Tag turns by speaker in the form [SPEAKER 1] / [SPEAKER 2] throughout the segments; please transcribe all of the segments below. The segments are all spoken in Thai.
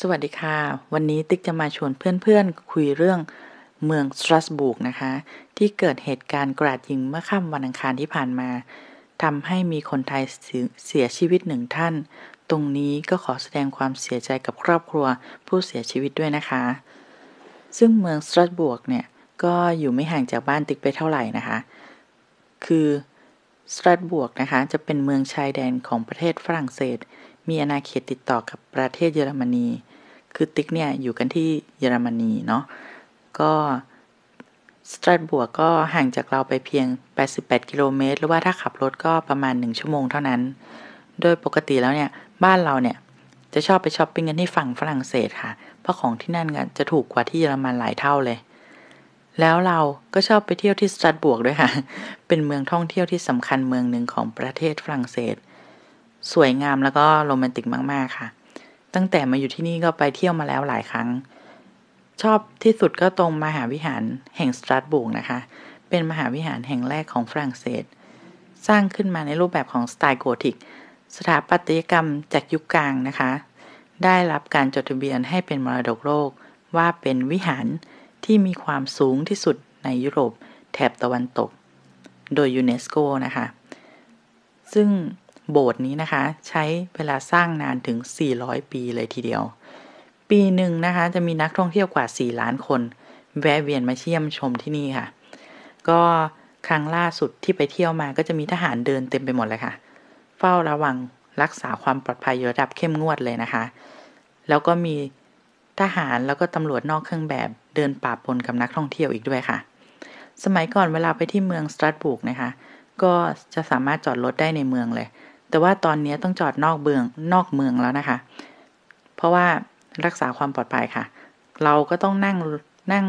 [SPEAKER 1] สวัสดีค่ะ วันนี้ติ๊กจะมาชวนเพื่อนๆ คุยเรื่องเมืองสตรัสบูร์กนะคะ ที่เกิดเหตุการณ์กราดยิงเมื่อค่ำวันอังคารที่ผ่านมาทำให้มีคนไทยเสียชีวิตหนึ่งท่าน ตรงนี้ก็ขอแสดงความเสียใจกับครอบครัวผู้เสียชีวิตด้วยนะคะ ซึ่งเมืองสตรัสบูร์กเนี่ย ก็อยู่ไม่ห่างจากบ้านติ๊กไปเท่าไหร่นะคะ คือสตรัสบูร์กนะคะ จะเป็นเมืองชายแดนของประเทศฝรั่งเศส มีอาณาเขตติดต่อกับประเทศเยอรมนี คือติ๊กเนี่ยอยู่กันที่เยอรมนีเนาะ ก็สตรัสบวกก็ห่างจากเราไปเพียง 88 กิโลเมตร หรือว่าถ้าขับรถก็ประมาณ 1 ชั่วโมงเท่านั้น โดยปกติแล้วเนี่ย บ้านเราเนี่ย จะชอบไปช้อปปิ้งกันที่ฝั่งฝรั่งเศสค่ะ เพราะของที่นั่นจะถูกกว่าที่เยอรมันหลายเท่าเลย แล้วเราก็ชอบไปเที่ยวที่สตรัสบวกด้วยค่ะ เป็นเมืองท่องเที่ยวที่สำคัญเมืองหนึ่งของประเทศฝรั่งเศส สวยงามแล้วก็โรแมนติกมาก ๆ ค่ะ ตั้งแต่มาอยู่ที่นี่ก็ไปเที่ยวมาแล้วหลายครั้ง ชอบที่สุดก็ตรงมหาวิหารแห่งสตรัสบูร์กนะคะ เป็นมหาวิหารแห่งแรกของฝรั่งเศส สร้างขึ้นมาในรูปแบบของสไตล์โกธิก สถาปัตยกรรมจากยุคกลางนะคะ ได้รับการจดทะเบียนให้เป็นมรดกโลก ว่าเป็นวิหารที่มีความสูงที่สุดในยุโรปแถบตะวันตก โดยยูเนสโกนะคะ ซึ่ง โบสถ์นี้นะคะ ใช้เวลาสร้างนานถึง 400 ปีเลยทีเดียว ปีหนึ่งนะคะ จะมีนักท่องเที่ยวกว่า 4 ล้านคน แวะเวียนมาเยี่ยมชมที่นี่ค่ะ ก็ครั้งล่าสุดที่ไปเที่ยวมาก็จะมีทหารเดินเต็มไปหมดเลยค่ะ เฝ้าระวังรักษาความปลอดภัยระดับเข้มงวดเลยนะคะ แล้วก็มีทหารแล้วก็ตำรวจนอกเครื่องแบบเดินป่าปนกับนักท่องเที่ยวอีกด้วยค่ะ สมัยก่อนเวลาไปที่เมืองสตรัสบุกนะคะ ก็จะสามารถจอดรถได้ในเมืองเลย แต่ว่าตอนนี้ต้องจอดนอกเบืองนอกเมืองแล้วนะคะ เพราะว่ารักษาความปลอดภัยค่ะ เราก็ต้องนั่งนั่ง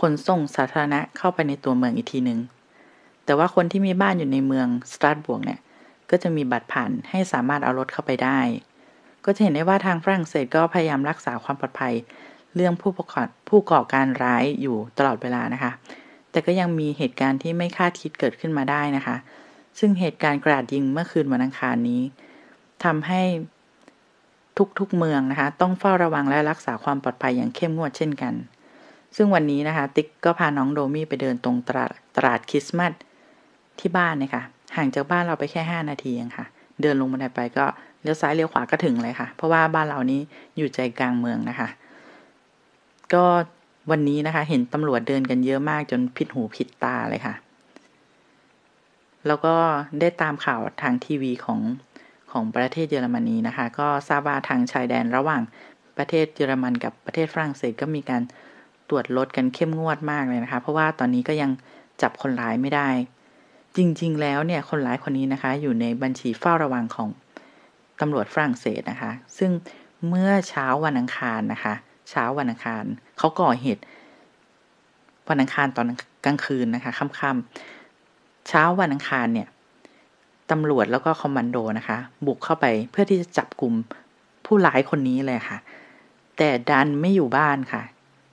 [SPEAKER 1] ขนส่งสาธารณะเข้าไปในตัวเมืองอีกทีหนึง่งแต่ว่าคนที่มีบ้านอยู่ในเมืองสตรัสบวกเนี่ย ก็จะมีบัตรผ่านให้สามารถเอารถเข้าไปได้ ก็จะเห็นได้ว่าทางฝรั่งเศสก็พยายามรักษาความปลอดภัย เรื่องผู้ประกอบผู้ก่อการร้ายอยู่ตลอดเวลานะคะ แต่ก็ยังมีเหตุการณ์ที่ไม่คาดคิดเกิดขึ้นมาได้นะคะ ซึ่งเหตุการณ์กราดยิงเมื่อคืนวันอังคารนี้ทำให้ทุกๆเมืองนะคะ ต้องเฝ้าระวังและรักษาความปลอดภัยอย่างเข้มงวดเช่นกัน ซึ่งวันนี้นะคะ ติ๊กก็พาน้องโดมี่ไปเดินตรงตลาดตลาดคริสต์มาสที่บ้านนะคะห่างจากบ้านเราไปแค่ 5 นาทีเองค่ะ เดินลงบันไดไปก็เลี้ยวซ้ายเลี้ยวขวาก็ถึงเลยค่ะ เพราะว่าบ้านเรานี้อยู่ใจกลางเมืองนะคะ ก็วันนี้นะคะ เห็นตำรวจเดินกันเยอะมากจนผิดหูผิดตาเลยค่ะ แล้วก็ได้ตามข่าวทางทีวีของของประเทศเยอรมนีนะคะ ก็ทราบว่าทางชายแดนระหว่างประเทศเยอรมันกับประเทศฝรั่งเศสก็มีการตรวจรถกันเข้มงวดมากเลยนะคะ เพราะว่าตอนนี้ก็ยังจับคนร้ายไม่ได้ จริง ๆ แล้วเนี่ยคนร้ายคนนี้นะคะ อยู่ในบัญชีเฝ้าระวังของตำรวจฝรั่งเศสนะคะ ซึ่งเมื่อเช้าวันอังคารนะคะ เช้าวันอังคารเขาก่อเหตุวันอังคารตอนกลางคืนนะคะค่ำ เช้าวันอังคารเนี่ยตำรวจแล้วก็คอมมานโดนะคะ บุกเข้าไปเพื่อที่จะจับกลุ่มผู้ร้ายคนนี้เลยค่ะ แต่ดันไม่อยู่บ้านค่ะ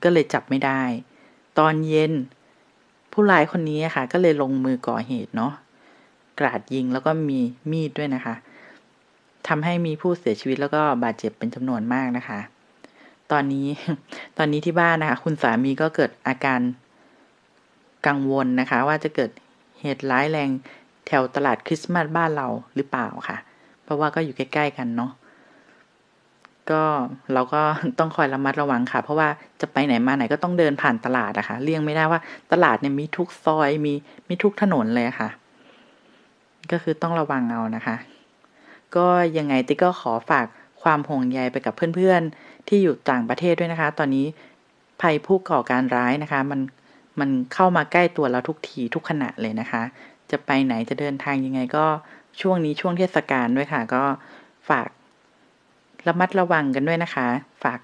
[SPEAKER 1] ก็เลยจับไม่ได้ ตอนเย็นผู้ร้ายคนนี้ค่ะ ก็เลยลงมือก่อเหตุเนาะกราดยิงแล้วก็มีมีดด้วยนะคะทำให้มีผู้เสียชีวิตแล้วก็บาดเจ็บเป็นจำนวนมากนะคะ ตอนนี้ตอนนี้ที่บ้านนะคะ คุณสามีก็เกิดอาการกังวลนะคะ ว่าจะเกิด เหตุร้ายแรงแถวตลาดคริสต์มาสบ้านเราหรือเปล่าค่ะ เพราะว่าก็อยู่ใกล้ ๆ กันเนาะก็เราก็ต้องคอยระมัดระวังค่ะ เพราะว่าจะไปไหนมาไหนก็ต้องเดินผ่านตลาดอะคะ่ะเลี่ยงไม่ได้ว่าตลาดเนี่ยมีทุกซอยมีมีทุกถนนเลยค่ะ ก็คือต้องระวังเอานะคะ ก็ยังไงติ๊กก็ขอฝากความห่วงใยไปกับเพื่อนๆ ที่อยู่ต่างประเทศด้วยนะคะ ตอนนี้ภัยผู้ก่อการร้ายนะคะ มัน มันเข้ามาใกล้ตัวเราทุกทีทุกขณะเลยนะคะ จะไปไหนจะเดินทางยังไงก็ช่วงนี้ช่วงเทศกาลด้วยค่ะ ก็ฝากระมัดระวังกันด้วยนะคะ ฝาก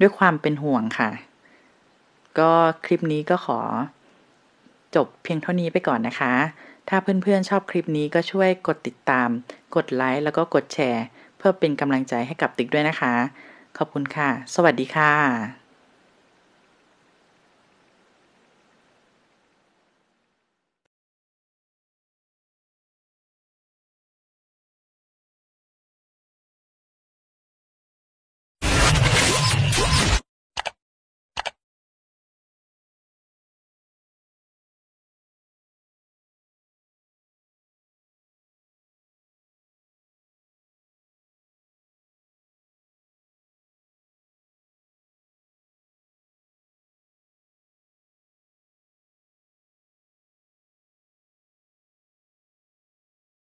[SPEAKER 1] ด้วยความเป็นห่วงค่ะ ก็คลิปนี้ก็ขอ จบเพียงเท่านี้ไปก่อนนะคะ ถ้าเพื่อนๆชอบคลิปนี้ก็ช่วยกดติดตาม กดไลค์แล้วก็กดแชร์ เพื่อเป็นกำลังใจให้กับติ๊กด้วยนะคะ ขอบคุณค่ะ สวัสดีค่ะ